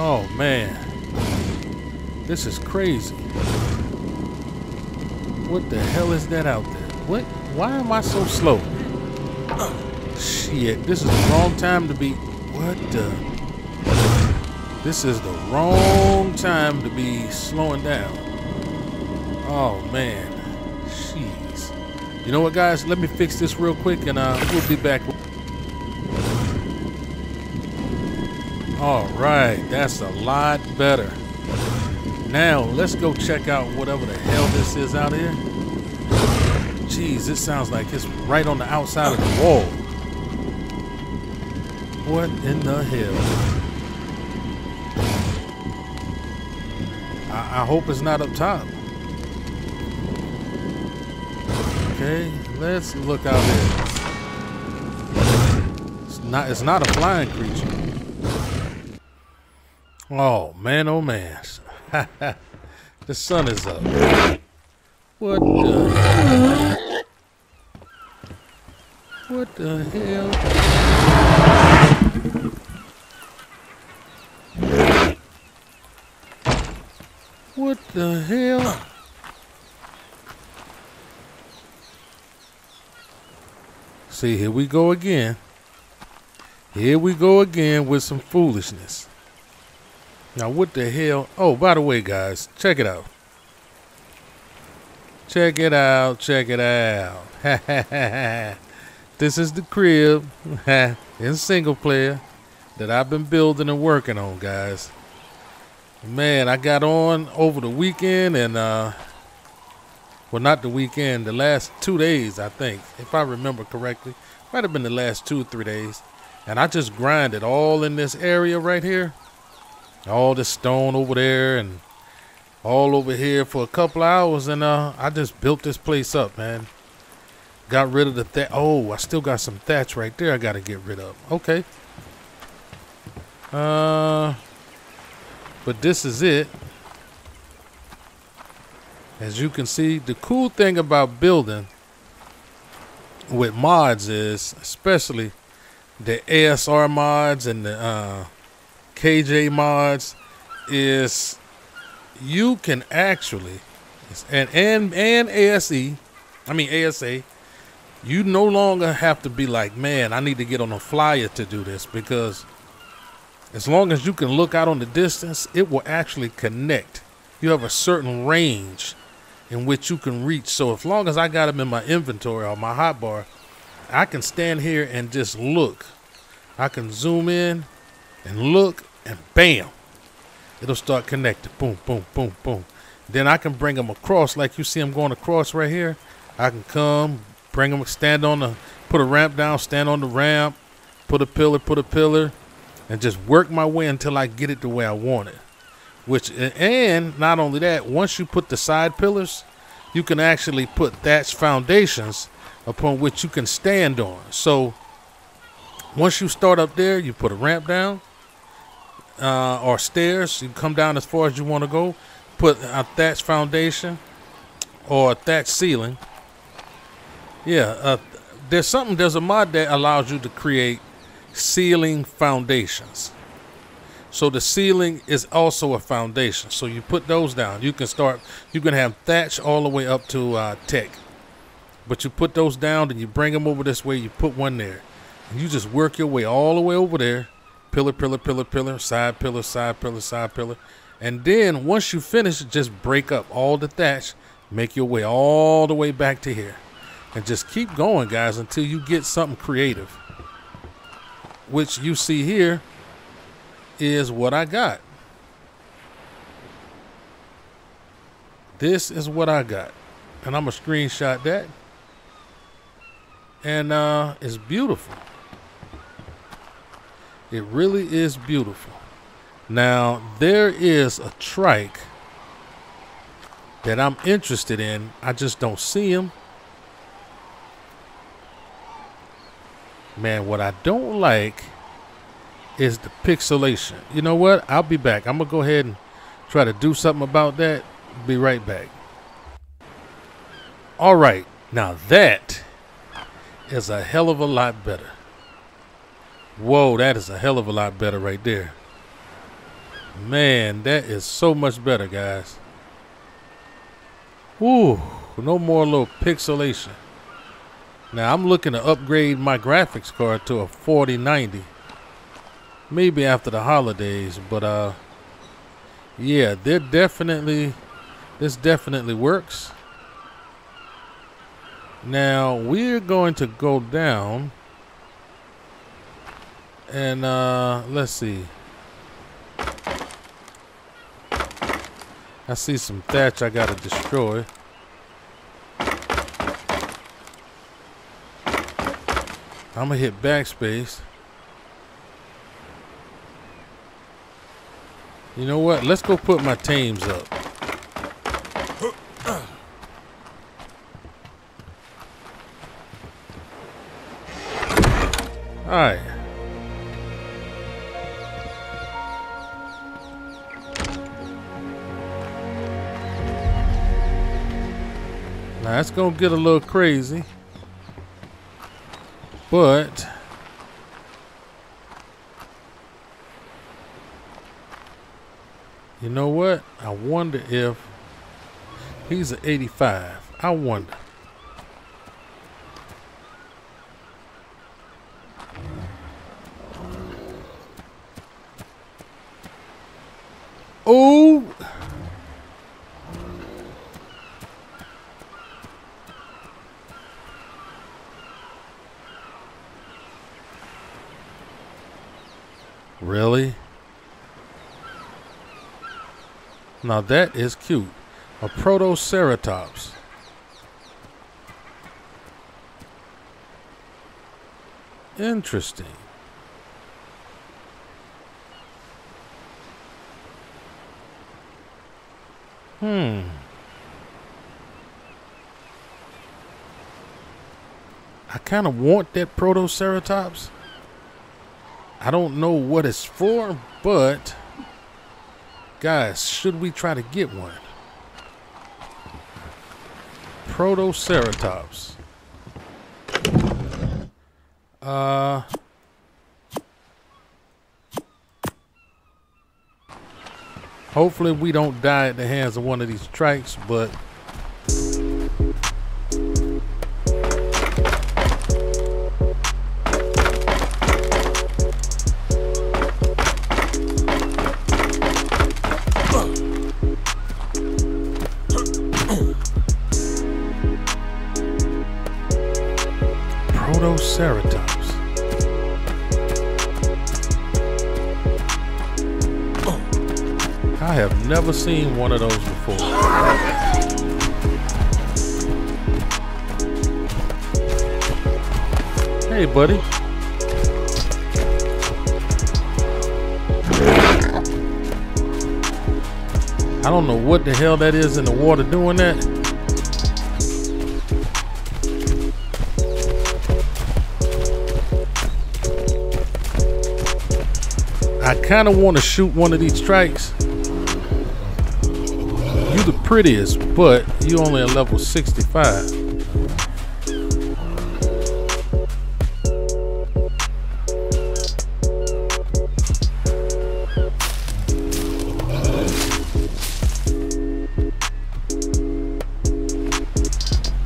Oh man. This is crazy. What the hell is that out there? What? Why am I so slow? Shit, this is the wrong time to be. What the? This is the wrong time to be slowing down. Oh man. Jeez. You know what, guys? Let me fix this real quick and uh, we'll be back. All right, that's a lot better. Now, let's go check out whatever the hell this is out here. Jeez, this sounds like it's right on the outside of the wall. What in the hell? I, I hope it's not up top. Okay, let's look out here. It's not it's not a flying creature. Oh man, oh man. the sun is up. What the What the hell? What the hell? See, here we go again. Here we go again with some foolishness. Now, what the hell? Oh, by the way, guys, check it out. Check it out. Check it out. this is the crib in single player that I've been building and working on, guys. Man, I got on over the weekend and, uh, well, not the weekend, the last two days, I think, if I remember correctly. Might have been the last two or three days. And I just grinded all in this area right here all this stone over there and all over here for a couple hours and uh I just built this place up man. Got rid of the that oh I still got some thatch right there I gotta get rid of. Okay. Uh but this is it. As you can see the cool thing about building with mods is especially the ASR mods and the uh KJ mods is you can actually and and and ASE, I mean ASA, you no longer have to be like, man, I need to get on a flyer to do this because as long as you can look out on the distance, it will actually connect. You have a certain range in which you can reach. So as long as I got them in my inventory or my hotbar, I can stand here and just look. I can zoom in and look and bam, it'll start connecting. Boom, boom, boom, boom. Then I can bring them across like you see them going across right here. I can come, bring them, stand on the, put a ramp down, stand on the ramp, put a pillar, put a pillar, and just work my way until I get it the way I want it. Which, and not only that, once you put the side pillars, you can actually put thatch foundations upon which you can stand on. So once you start up there, you put a ramp down, uh, or stairs. You come down as far as you want to go. Put a thatch foundation or a thatch ceiling. Yeah, uh, there's something. There's a mod that allows you to create ceiling foundations. So the ceiling is also a foundation. So you put those down. You can start. You can have thatch all the way up to uh, tech. But you put those down, and you bring them over this way. You put one there, and you just work your way all the way over there pillar, pillar, pillar, pillar, side pillar, side pillar, side pillar. And then once you finish, just break up all the thatch, make your way all the way back to here. And just keep going, guys, until you get something creative. Which you see here is what I got. This is what I got. And I'm going to screenshot that. And uh, it's beautiful. It really is beautiful. Now, there is a trike that I'm interested in. I just don't see him. Man, what I don't like is the pixelation. You know what? I'll be back. I'm going to go ahead and try to do something about that. Be right back. All right. Now, that is a hell of a lot better. Whoa, that is a hell of a lot better right there. Man, that is so much better, guys. Woo, no more little pixelation. Now I'm looking to upgrade my graphics card to a 4090. Maybe after the holidays, but uh yeah, they're definitely this definitely works. Now we're going to go down and uh let's see. I see some thatch I gotta destroy. I'm gonna hit backspace. You know what? Let's go put my tames up. Alright. That's gonna get a little crazy. But you know what? I wonder if he's an 85. I wonder. Oh, Really? Now that is cute. A Protoceratops. Interesting. Hmm. I kind of want that Protoceratops. I don't know what it's for, but guys, should we try to get one? Protoceratops. Uh Hopefully we don't die at the hands of one of these trikes, but Protoceratops. Oh. I have never seen one of those before. Hey, buddy. I don't know what the hell that is in the water doing that. I kind of want to shoot one of these trikes. You the prettiest, but you only a level 65.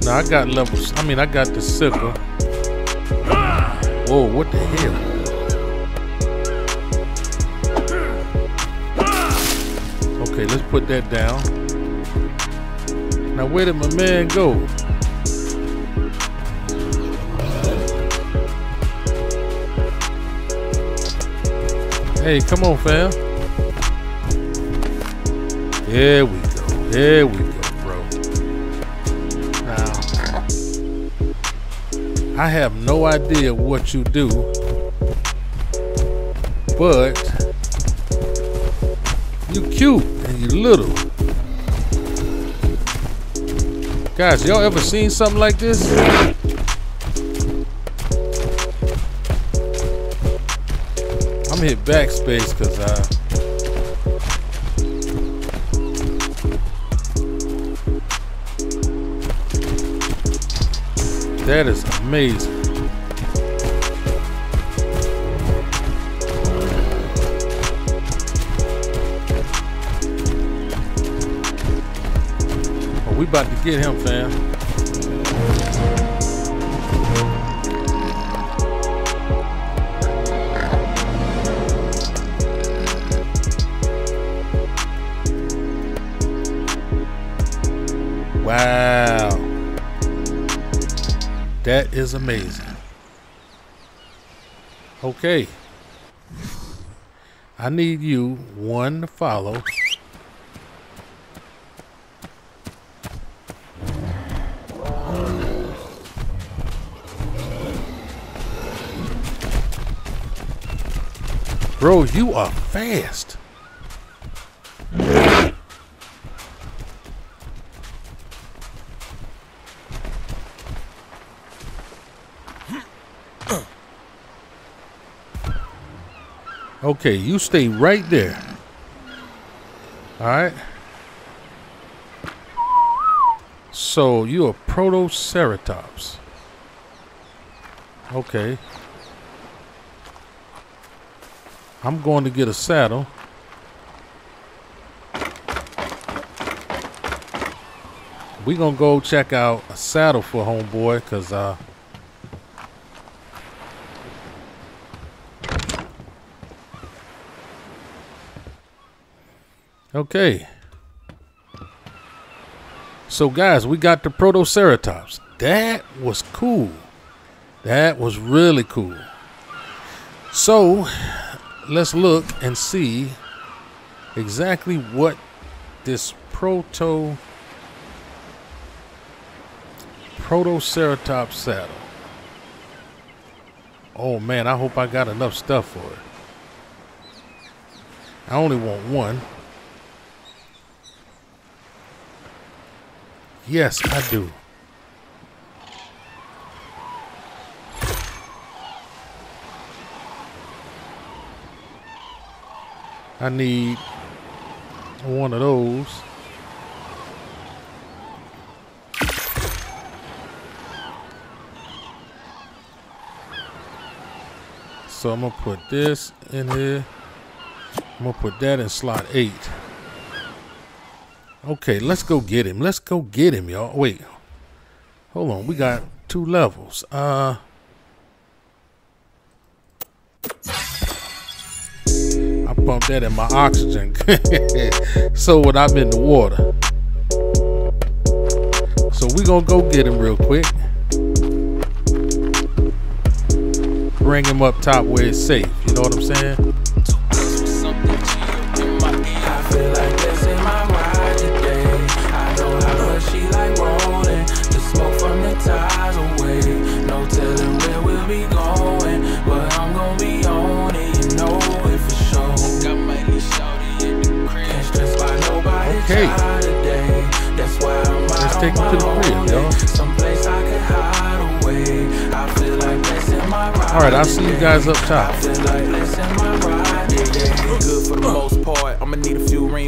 Now I got levels. I mean, I got the sickle. Whoa, what the hell? Okay, let's put that down. Now, where did my man go? Hey, come on, fam. There we go. There we go, bro. Now, I have no idea what you do, but you cute you little. Guys, y'all ever seen something like this? I'm gonna hit backspace because uh That is amazing. We about to get him, fam. Wow. That is amazing. Okay. I need you, one, to follow. Bro, you are fast. Okay, you stay right there. All right. So you're a Protoceratops. Okay. I'm going to get a saddle. We gonna go check out a saddle for homeboy, cause uh, Okay. So guys, we got the Protoceratops. That was cool. That was really cool. So let's look and see exactly what this proto Protoceratops saddle. Oh man, I hope I got enough stuff for it. I only want one. Yes, I do. I need one of those. So I'm gonna put this in here. I'm gonna put that in slot eight. Okay, let's go get him. Let's go get him, y'all. Wait. Hold on. We got two levels. Uh Pumped that in my oxygen. so would I'm in the water. So we gonna go get him real quick. Bring him up top where it's safe. You know what I'm saying? I'll see you guys up top.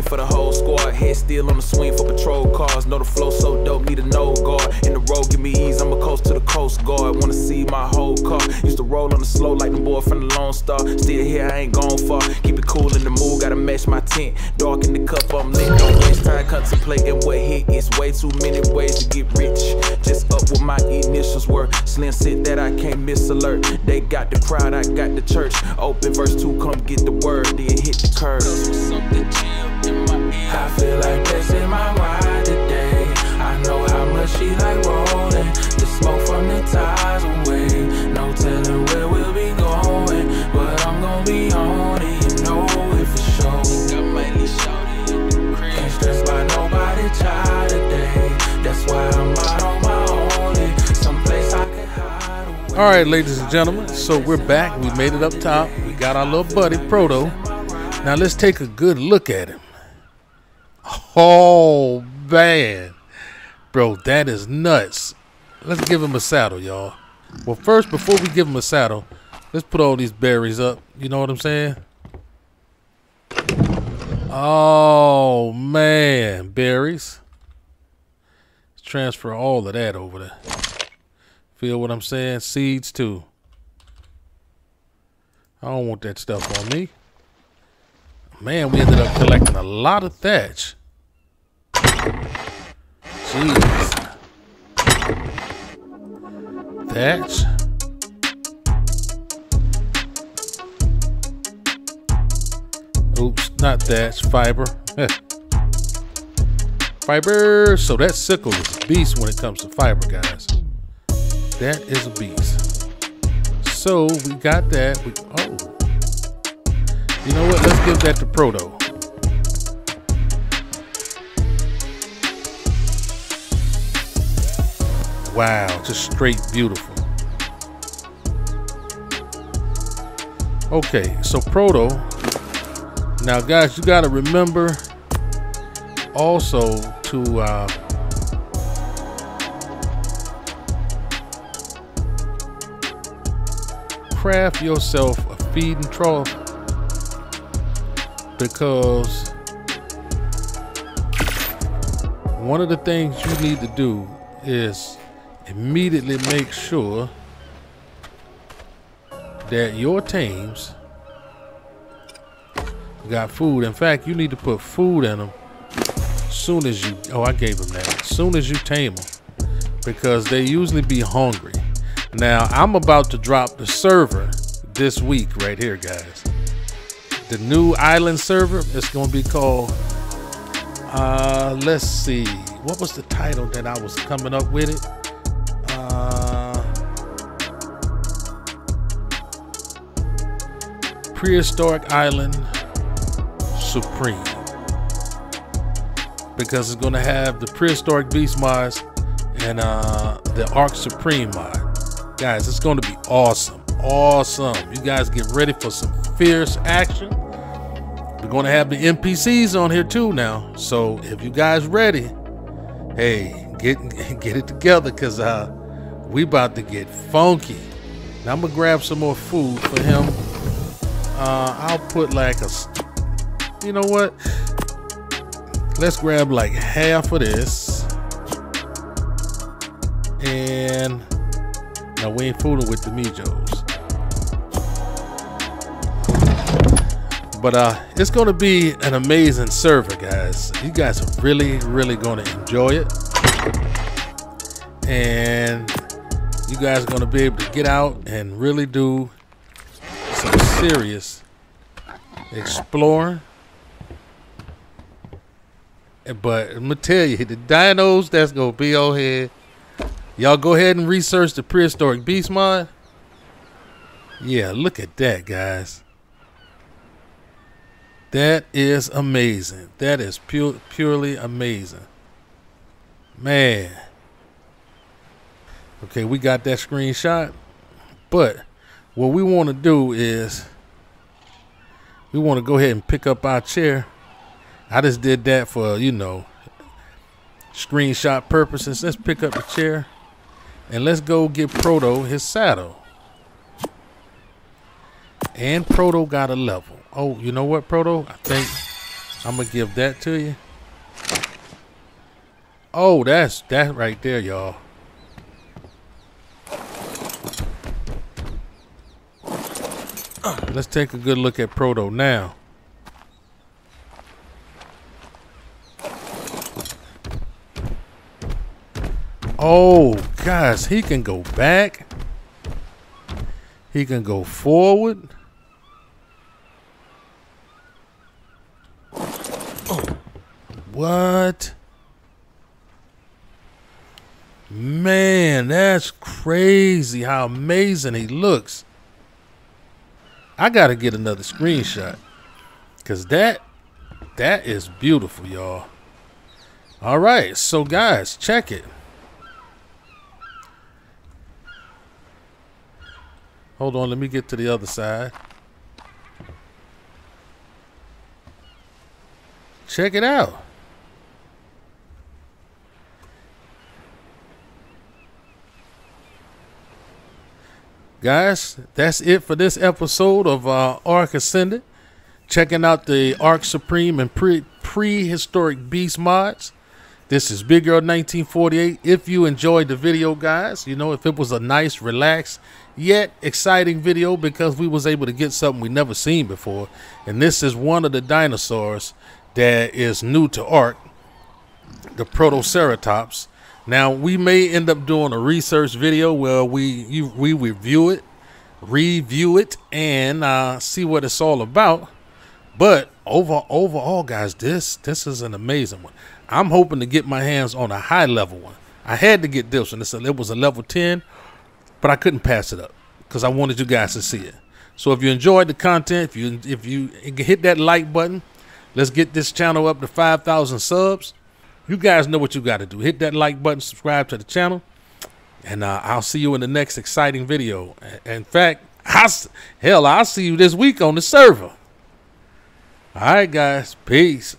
For the whole squad. Head still on the swing for patrol cars. Know the flow so dope, need a no guard. In the road, give me ease. I'm a coast to the coast guard. Wanna see my whole car. Used to roll on the slow like the boy from the Lone Star. Still here, I ain't gone far. Keep it cool in the mood, gotta match my tent. Dark in the cup, I'm lit. Don't waste time contemplating what hit. It's way too many ways to get rich. Just up with my initials were. Slim said that I can't miss alert. They got the crowd, I got the church. Open verse 2, come get the word. Then hit the curve. I feel like blessing my ride today. I know how much she like rolling. The smoke from the ties away. No telling where we'll be going. But I'm gonna be on it, you know it for sure. Can't stress by nobody child today. That's why I'm out on my own. Someplace I can hide away. All right, ladies and gentlemen. So we're back. We made it up top. We got our little buddy Proto. Now let's take a good look at him. Oh man, bro, that is nuts. Let's give him a saddle, y'all. Well, first, before we give him a saddle, let's put all these berries up. You know what I'm saying? Oh man, berries. Let's transfer all of that over there. Feel what I'm saying? Seeds too. I don't want that stuff on me. Man, we ended up collecting a lot of thatch. Jeez. Oops, not that. fiber. fiber. So that sickle is a beast when it comes to fiber, guys. That is a beast. So we got that. We, oh. You know what? Let's give that to Proto. Wow, just straight beautiful. Okay, so Proto. Now, guys, you got to remember also to uh, craft yourself a feeding trough because one of the things you need to do is immediately make sure that your tames got food. In fact, you need to put food in them soon as you. Oh, I gave them that. As soon as you tame them, because they usually be hungry. Now I'm about to drop the server this week right here, guys. The new island server. is gonna be called. Uh, let's see. What was the title that I was coming up with it? Prehistoric Island Supreme. Because it's going to have the Prehistoric Beast mods and uh, the Ark Supreme mod. Guys, it's going to be awesome. Awesome. You guys get ready for some fierce action. We're going to have the NPCs on here too now. So if you guys ready, hey, get get it together because uh, we about to get funky. Now I'm to grab some more food for him uh, I'll put like a, you know what? Let's grab like half of this. And now we ain't fooling with the Mijos. But uh, it's going to be an amazing server, guys. You guys are really, really going to enjoy it. And you guys are going to be able to get out and really do serious exploring. But I'm gonna tell you, the dinos that's gonna be on here. Y'all go ahead and research the prehistoric beast mod. Yeah, look at that, guys. That is amazing. That is pure, purely amazing. Man. Okay, we got that screenshot. But what we want to do is we want to go ahead and pick up our chair. I just did that for, you know, screenshot purposes. Let's pick up the chair and let's go get Proto his saddle. And Proto got a level. Oh, you know what, Proto? I think I'm going to give that to you. Oh, that's that right there, y'all. Let's take a good look at Proto now. Oh, guys, he can go back. He can go forward. What? Man, that's crazy how amazing he looks. I gotta get another screenshot. Cause that that is beautiful, y'all. All right, so guys, check it. Hold on, let me get to the other side. Check it out. Guys, that's it for this episode of uh, Ark Ascended. Checking out the Ark Supreme and pre- prehistoric beast mods. This is Big Earl 1948. If you enjoyed the video, guys, you know, if it was a nice, relaxed, yet exciting video because we was able to get something we never seen before. And this is one of the dinosaurs that is new to Ark, the Protoceratops. Now we may end up doing a research video where we you, we review it, review it, and uh, see what it's all about. But over overall, guys, this this is an amazing one. I'm hoping to get my hands on a high level one. I had to get this one. It's a, it was a level 10, but I couldn't pass it up because I wanted you guys to see it. So if you enjoyed the content, if you if you hit that like button, let's get this channel up to 5,000 subs. You guys know what you got to do. Hit that like button, subscribe to the channel, and uh, I'll see you in the next exciting video. In fact, I, hell, I'll see you this week on the server. All right, guys. Peace.